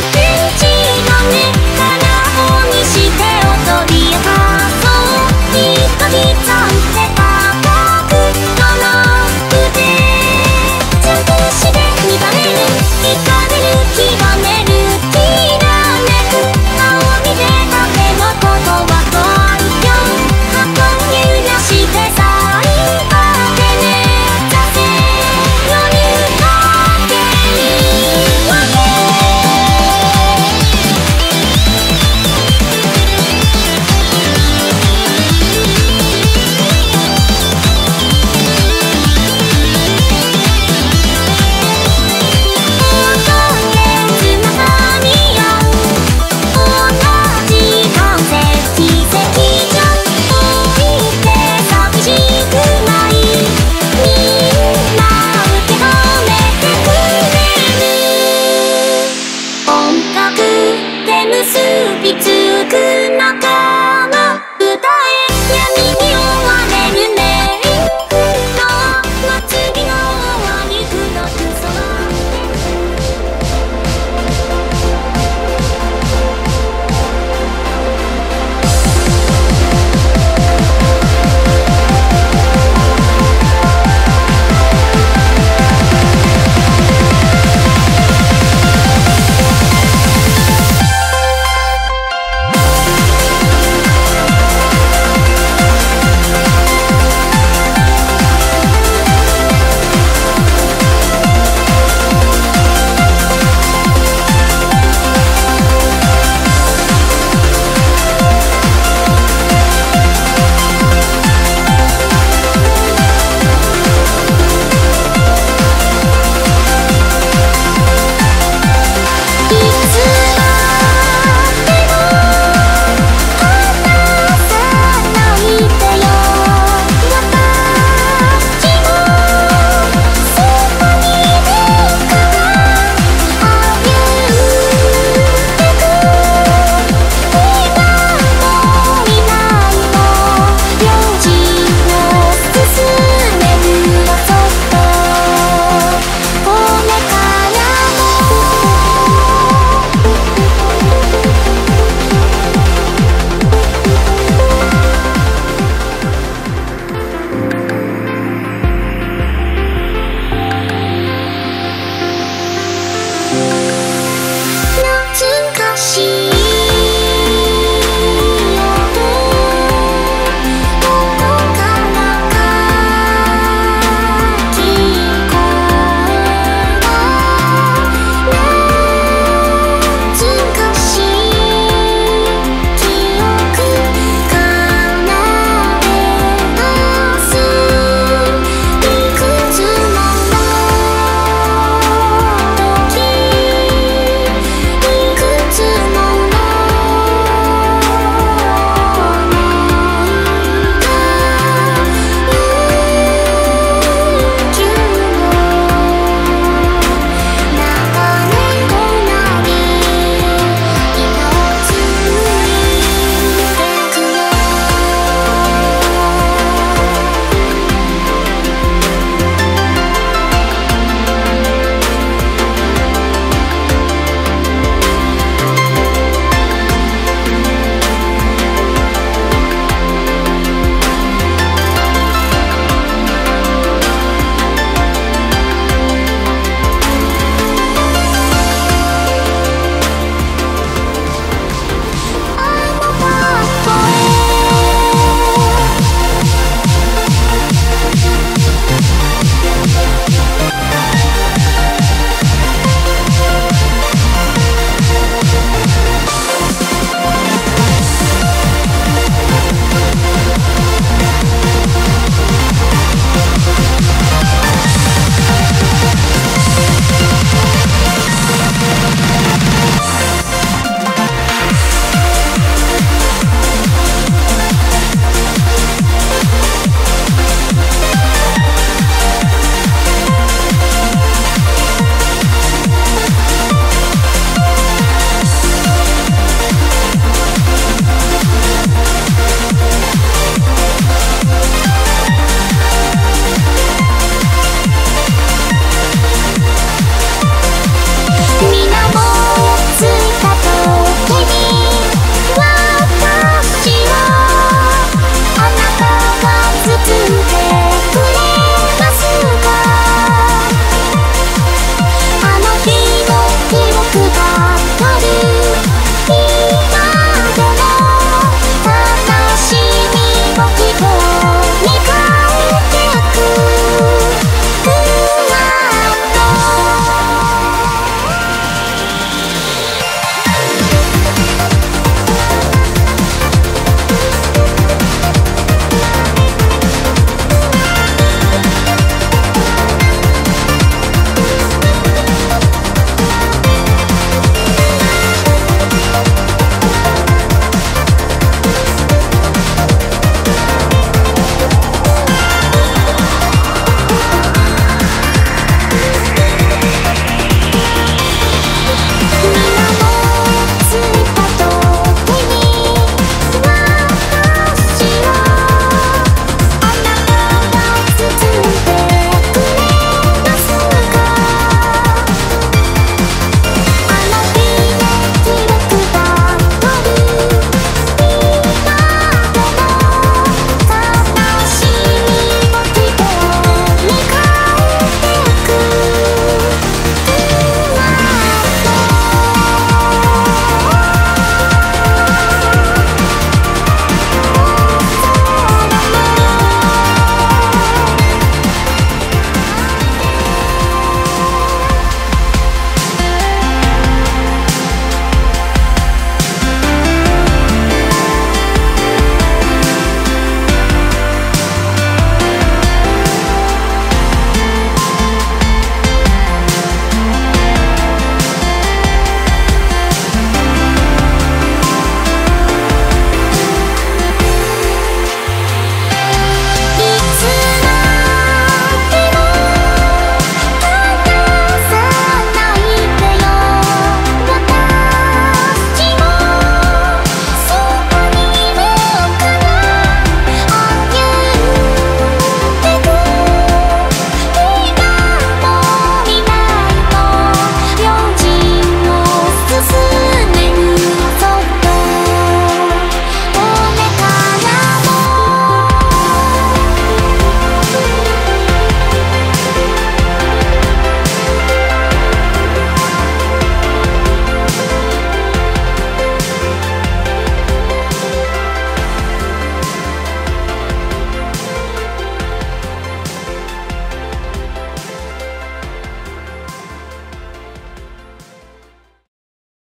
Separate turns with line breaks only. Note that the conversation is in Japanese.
く船結びつく